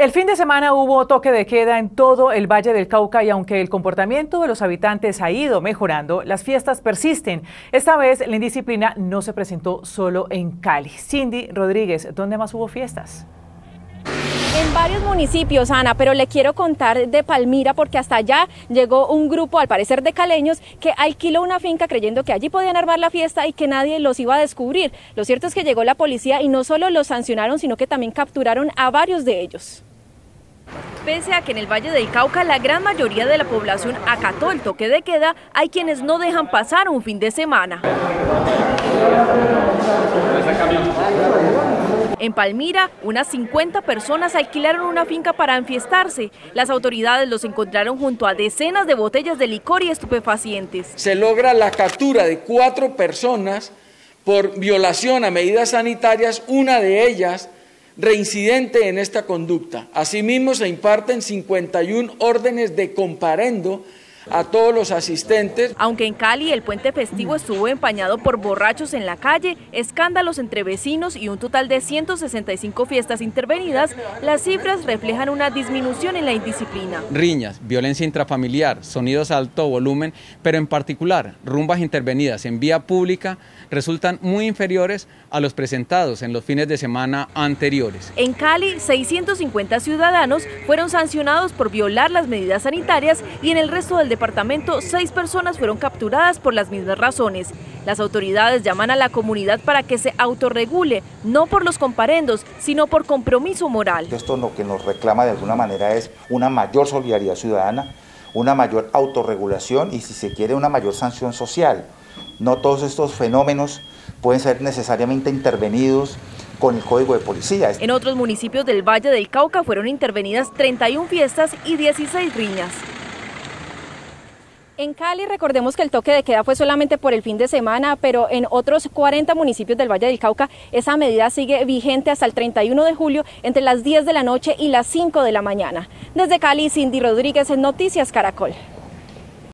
El fin de semana hubo toque de queda en todo el Valle del Cauca y aunque el comportamiento de los habitantes ha ido mejorando, las fiestas persisten. Esta vez la indisciplina no se presentó solo en Cali. Cindy Rodríguez, ¿dónde más hubo fiestas? En varios municipios, Ana, pero le quiero contar de Palmira porque hasta allá llegó un grupo, al parecer de caleños, que alquiló una finca creyendo que allí podían armar la fiesta y que nadie los iba a descubrir. Lo cierto es que llegó la policía y no solo los sancionaron, sino que también capturaron a varios de ellos. Pese a que en el Valle del Cauca la gran mayoría de la población acató el toque de queda, hay quienes no dejan pasar un fin de semana. En Palmira, unas 50 personas alquilaron una finca para enfiestarse. Las autoridades los encontraron junto a decenas de botellas de licor y estupefacientes. Se logra la captura de cuatro personas por violación a medidas sanitarias, una de ellas reincidente en esta conducta. Asimismo, se imparten 51 órdenes de comparendo a todos los asistentes. Aunque en Cali el puente festivo estuvo empañado por borrachos en la calle, escándalos entre vecinos y un total de 165 fiestas intervenidas, las cifras reflejan una disminución en la indisciplina. Riñas, violencia intrafamiliar, sonidos a alto volumen, pero en particular rumbas intervenidas en vía pública resultan muy inferiores a los presentados en los fines de semana anteriores. En Cali, 650 ciudadanos fueron sancionados por violar las medidas sanitarias y en el resto del departamento seis personas fueron capturadas por las mismas razones. Las autoridades llaman a la comunidad para que se autorregule, no por los comparendos, sino por compromiso moral. Esto lo que nos reclama de alguna manera es una mayor solidaridad ciudadana, una mayor autorregulación y si se quiere una mayor sanción social. No todos estos fenómenos pueden ser necesariamente intervenidos con el código de policía. En otros municipios del Valle del Cauca fueron intervenidas 31 fiestas y 16 riñas. En Cali recordemos que el toque de queda fue solamente por el fin de semana, pero en otros 40 municipios del Valle del Cauca esa medida sigue vigente hasta el 31 de julio entre las 10 de la noche y las 5 de la mañana. Desde Cali, Cindy Rodríguez en Noticias Caracol.